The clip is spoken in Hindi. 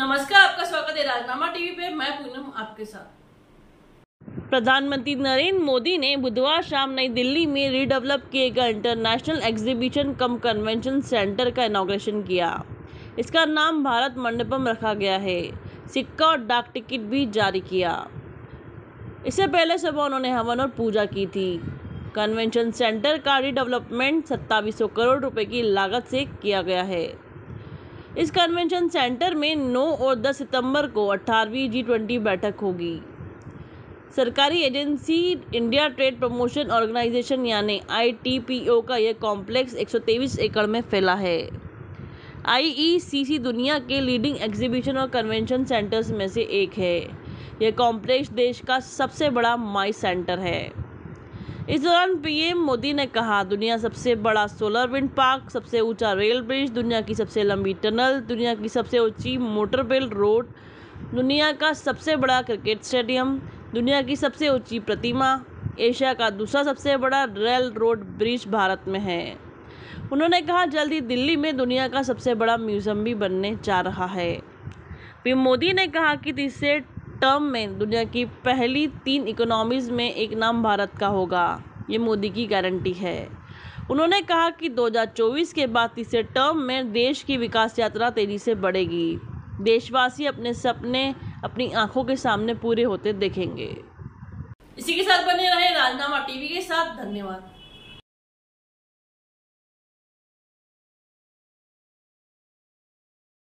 नमस्कार, आपका स्वागत है राजनामा टीवी पे। मैं पूनम आपके साथ। प्रधानमंत्री नरेंद्र मोदी ने बुधवार शाम नई दिल्ली में रीडेवलप किए गए international exhibition cum convention centre का इनाग्रेशन किया। इसका नाम भारत मंडपम रखा गया है। सिक्का और डाक टिकट भी जारी किया। इससे पहले सुबह उन्होंने हवन और पूजा की थी। कन्वेंशन सेंटर का रीडेवलपमेंट सत्तावीस करोड़ रुपए की लागत से किया गया है। इस कन्वेंशन सेंटर में 9 और 10 सितंबर को 18वीं जी ट्वेंटी बैठक होगी। सरकारी agency India trade promotion organisation यानी आईटीपीओ का यह कॉम्प्लेक्स 123 एकड़ में फैला है। आईईसीसी दुनिया के लीडिंग एग्जीबिशन और कन्वेंशन सेंटर्स में से एक है। यह कॉम्प्लेक्स देश का सबसे बड़ा माई सेंटर है। इस दौरान पीएम मोदी ने कहा, दुनिया सबसे बड़ा सोलर विंड पार्क सबसे ऊँचा रेल ब्रिज दुनिया की सबसे लंबी टनल दुनिया की सबसे ऊँची मोटर बेल रोड दुनिया का सबसे बड़ा क्रिकेट स्टेडियम दुनिया की सबसे ऊँची प्रतिमा, एशिया का दूसरा सबसे बड़ा रेल रोड ब्रिज भारत में है। उन्होंने कहा, जल्द ही दिल्ली में दुनिया का सबसे बड़ा म्यूज़ियम भी बनने जा रहा है। पीएम मोदी ने कहा कि तीसरे टर्म में दुनिया की पहली तीन इकोनॉमीज़ में एक नाम भारत का होगा। ये मोदी की गारंटी है। उन्होंने कहा कि 2024 के बाद तीसरे टर्म में देश की विकास यात्रा तेज़ी से बढ़ेगी। देशवासी अपने सपने अपनी आँखों के सामने पूरे होते देखेंगे। इसी के साथ बने रहे राजनामा टीवी के साथ। धन्यवाद।